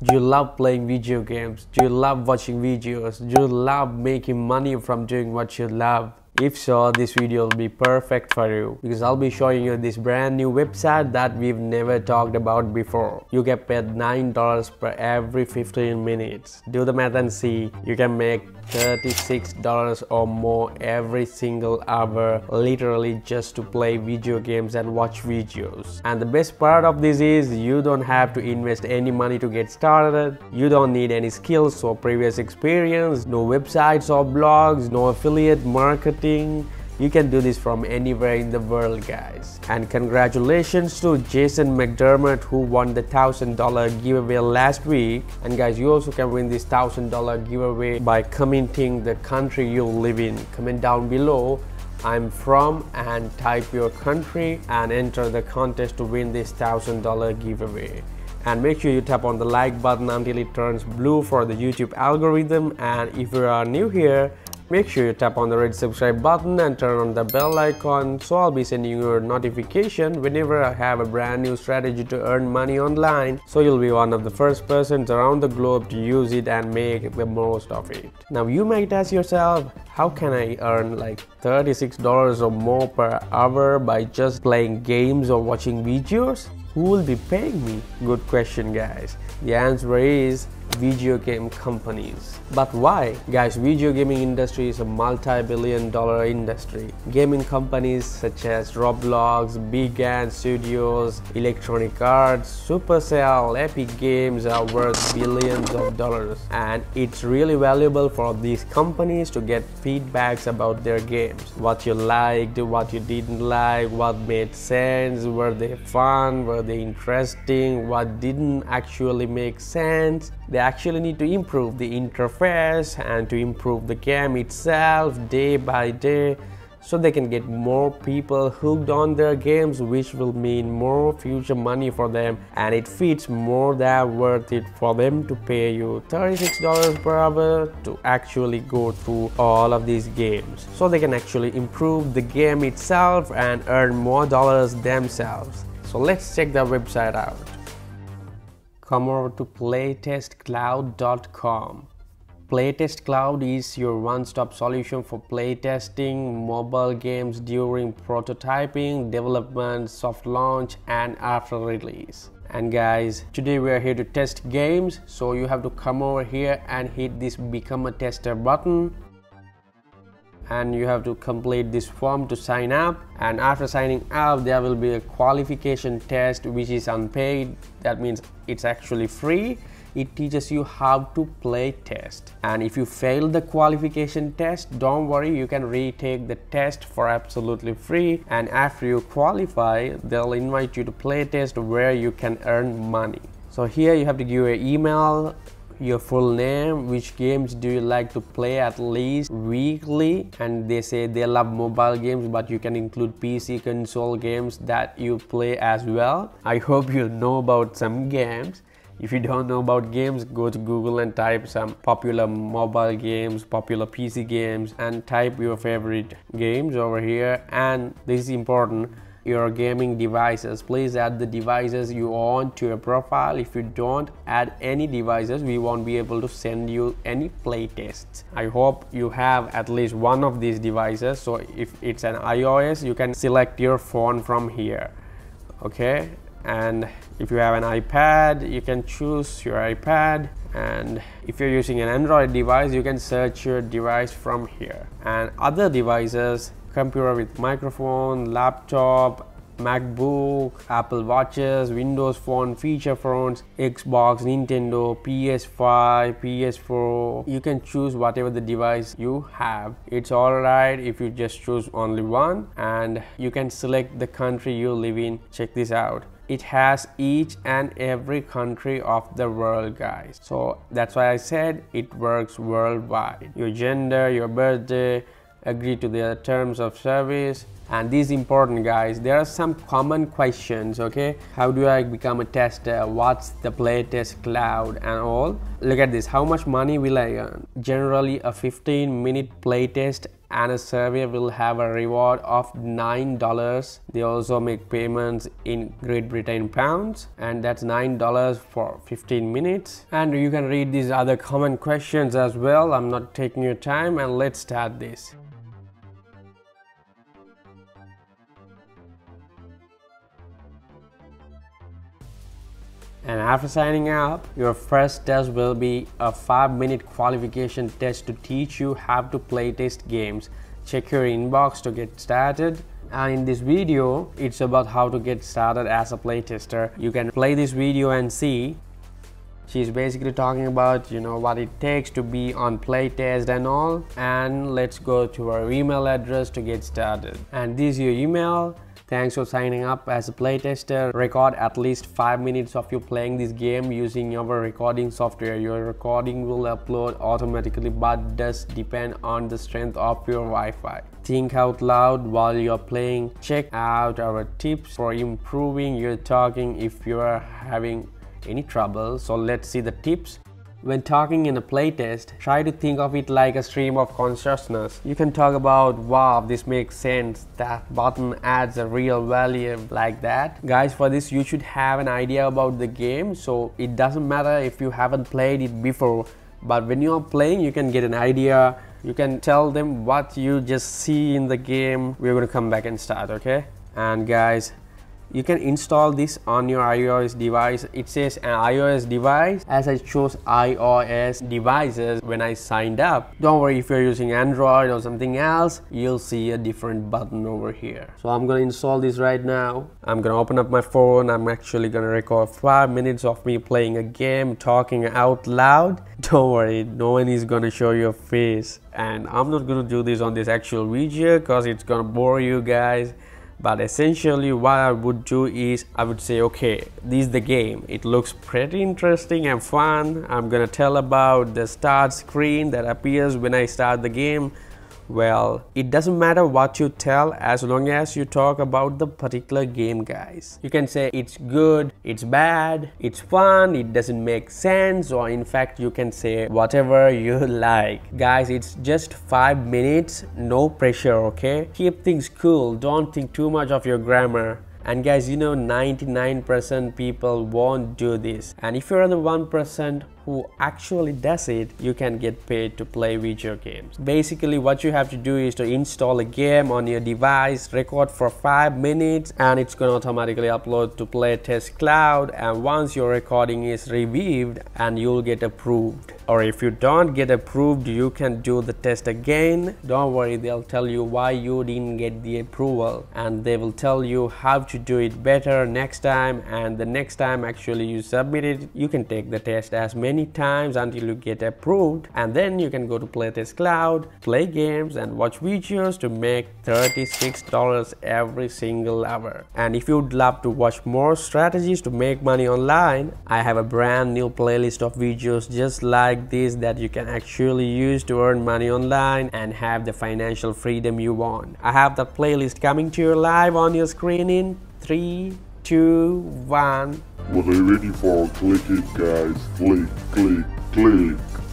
Do you love playing video games? Do you love watching videos? Do you love making money from doing what you love? If so, this video will be perfect for you because I'll be showing you this brand new website that we've never talked about before. You get paid $9 per every 15 minutes. Do the math and see. You can make $36 or more every single hour literally just to play video games and watch videos. And the best part of this is you don't have to invest any money to get started. You don't need any skills or previous experience, no websites or blogs, no affiliate marketing you can do this from anywhere in the world guys. And congratulations to Jason McDermott who won the $1000 giveaway last week. And guys you also can win this $1000 giveaway by commenting the country you live in. Comment down below I'm from and type your country and enter the contest to win this $1000 giveaway and make sure you tap on the like button until it turns blue for the YouTube algorithm and if you are new here Make sure you tap on the red subscribe button and turn on the bell icon so I'll be sending you a notification whenever I have a brand new strategy to earn money online so you'll be one of the first persons around the globe to use it and make the most of it. Now you might ask yourself, how can I earn like $36 or more per hour by just playing games or watching videos? Who will be paying me? Good question guys. The answer is video game companies. But why? Guys, video gaming industry is a multi-billion dollar industry. Gaming companies such as Roblox, Big Ant Studios, Electronic Arts, Supercell, Epic Games are worth billions of dollars. And it's really valuable for these companies to get feedbacks about their games. What you liked, what you didn't like, what made sense, were they fun, were they interesting, what didn't actually make sense. They actually need to improve the interface and to improve the game itself day by day so they can get more people hooked on their games which will mean more future money for them. And it feels more than worth it for them to pay you $36 per hour to actually go through all of these games. So they can actually improve the game itself and earn more dollars themselves. So let's check the website out come over to playtestcloud.com. Playtest Cloud is your one-stop solution for playtesting mobile games during prototyping, development, soft launch and after release. And guys, today we are here to test games, so you have to come over here and hit this become a tester button and you have to complete this form to sign up. And after signing up there will be a qualification test which is unpaid. That means it's actually free. It teaches you how to play test. And if you fail the qualification test don't worry you can retake the test for absolutely free. And after you qualify they'll invite you to play test where you can earn money. So here you have to give your email your full name which games do you like to play at least weekly? And they say they love mobile games but you can include pc console games that you play as well. I hope you know about some games. If you don't know about games go to google and type some popular mobile games popular pc games and type your favorite games over here. And this is important your gaming devices. Please add the devices you want to your profile. If you don't add any devices we won't be able to send you any play tests i hope you have at least one of these devices. So if it's an ios you can select your phone from here okay? And if you have an ipad you can choose your ipad. And if you're using an android device you can search your device from here. And other devices computer with microphone, laptop, MacBook, Apple Watches, Windows Phone, feature phones, Xbox, Nintendo, PS5, PS4. You can choose whatever the device you have. It's alright if you just choose only one and you can select the country you live in. Check this out it has each and every country of the world guys so that's why i said it works worldwide your gender your birthday agree to the terms of service and these important guys there are some common questions okay how do i become a tester what's the playtest cloud and all look at this how much money will i earn generally a 15 minute playtest and a survey will have a reward of $9. They also make payments in Great Britain pounds and that's $9 for 15 minutes. And you can read these other common questions as well. I'm not taking your time and let's start this. And after signing up, your first test will be a 5 minute qualification test to teach you how to play test games. Check your inbox to get started. And in this video, it's about how to get started as a playtester. You can play this video and see. She's basically talking about, you know, what it takes to be on playtest and all. And let's go to our email address to get started. And this is your email Thanks for signing up as a playtester. Record at least 5 minutes of you playing this game using our recording software. Your recording will upload automatically but does depend on the strength of your Wi-Fi. Think out loud while you're playing. Check out our tips for improving your talking if you are having any trouble. So let's see the tips. When talking in a playtest, try to think of it like a stream of consciousness. You can talk about, wow, this makes sense, that button adds a real value like that. Guys, for this you should have an idea about the game, so it doesn't matter if you haven't played it before, but when you're playing you can get an idea, you can tell them what you just see in the game. We're gonna come back and start, okay? And guys, you can install this on your iOS device. It says an iOS device. As I chose iOS devices when I signed up don't worry if you're using Android or something else you'll see a different button over here. So I'm gonna install this right now. I'm gonna open up my phone. I'm actually gonna record five minutes of me playing a game talking out loud. Don't worry no one is gonna show your face. And I'm not gonna do this on this actual video because it's gonna bore you guys but essentially what I would do is I would say okay this is the game. It looks pretty interesting and fun. I'm gonna tell about the start screen that appears when I start the game well, it doesn't matter what you tell as long as you talk about the particular game guys. You can say it's good, it's bad, it's fun, it doesn't make sense or in fact you can say whatever you like. Guys, it's just 5 minutes, no pressure, okay? Keep things cool, don't think too much of your grammar and guys you know 99% people won't do this and if you're the 1% who actually does it, you can get paid to play video games. Basically, what you have to do is to install a game on your device, record for 5 minutes, and it's going to automatically upload to Playtest Cloud. And once your recording is reviewed, and you'll get approved. Or if you don't get approved, you can do the test again. Don't worry, they'll tell you why you didn't get the approval, and they will tell you how to do it better next time. And the next time actually you submit it, you can take the test as many times until you get approved and then you can go to Playtest Cloud, play games and watch videos to make $36 every single hour. And if you'd love to watch more strategies to make money online, I have a brand new playlist of videos just like this that you can actually use to earn money online and have the financial freedom you want. I have the playlist coming to you live on your screen in 3, 2, 1. Well, they ready for click it, guys. Click, click, click.